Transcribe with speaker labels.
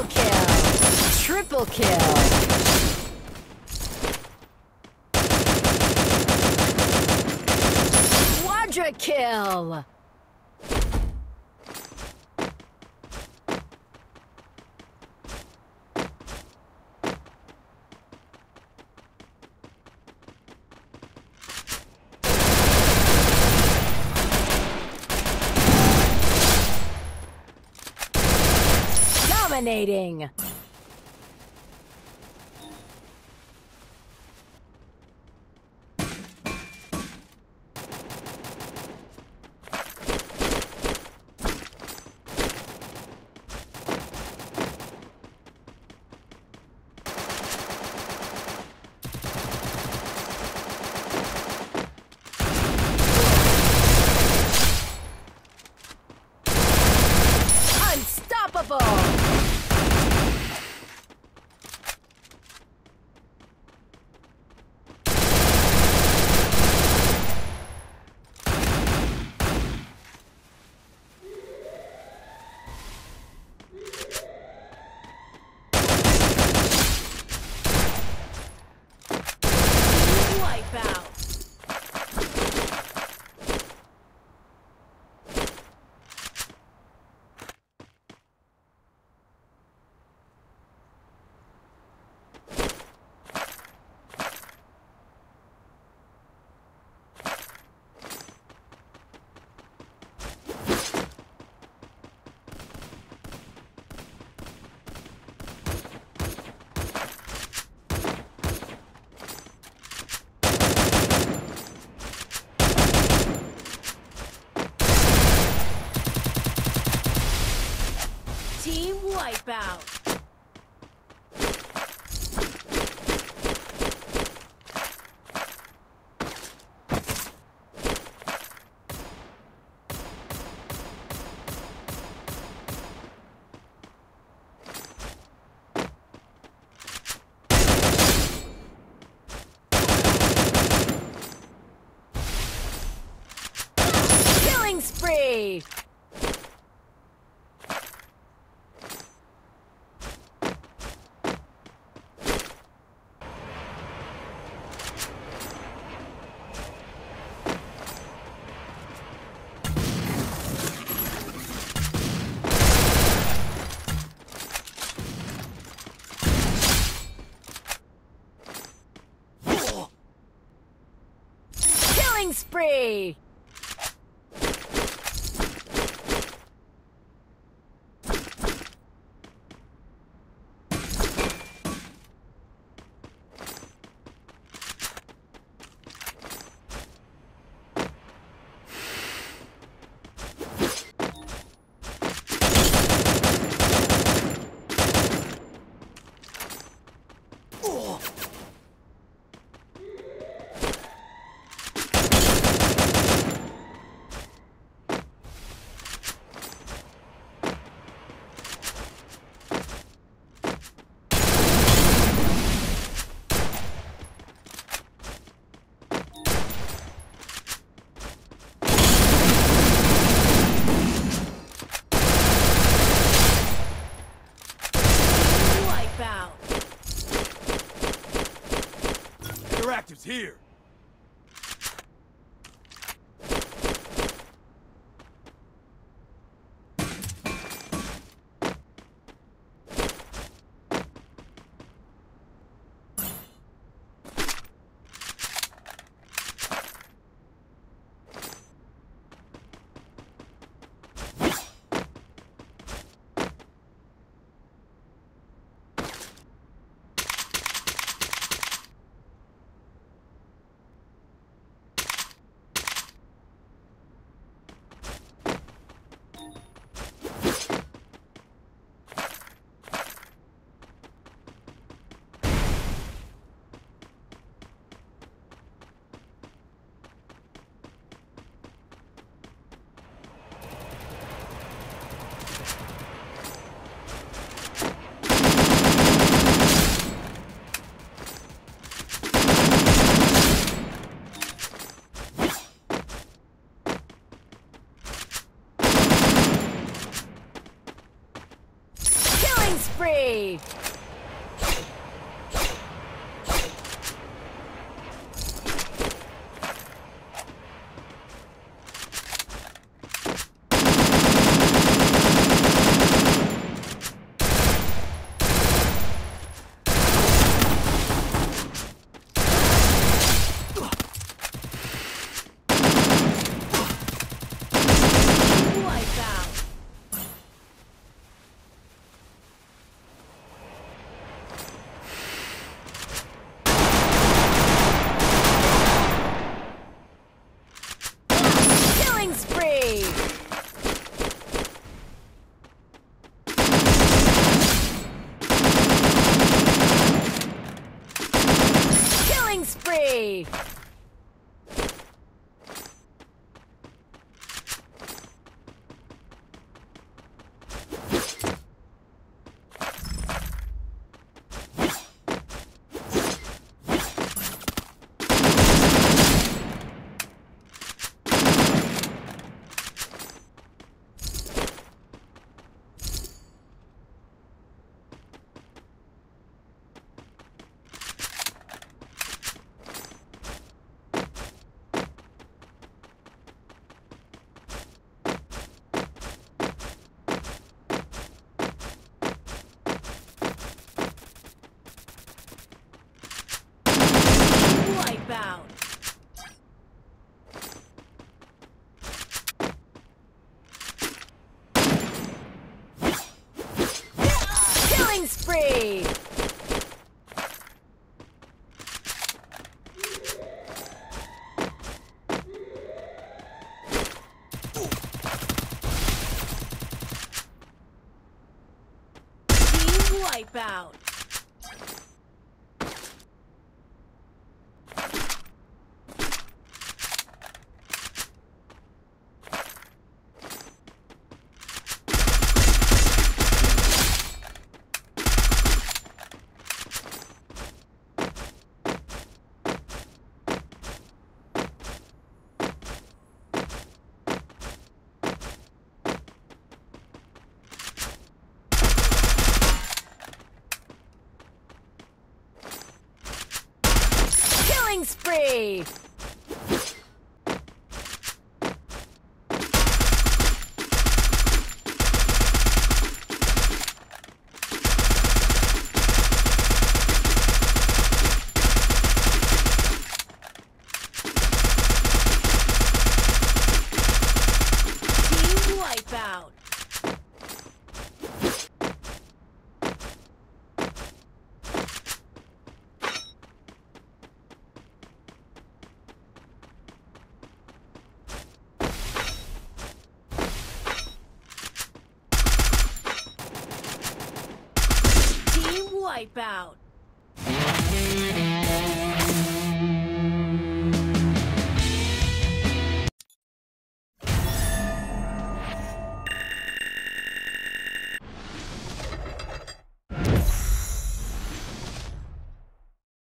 Speaker 1: Double kill. Triple kill. Quadra kill. Dominating. Wipeout! Spree! Wipeout!
Speaker 2: Interactive's here.
Speaker 1: free. spree! Killing wipeout.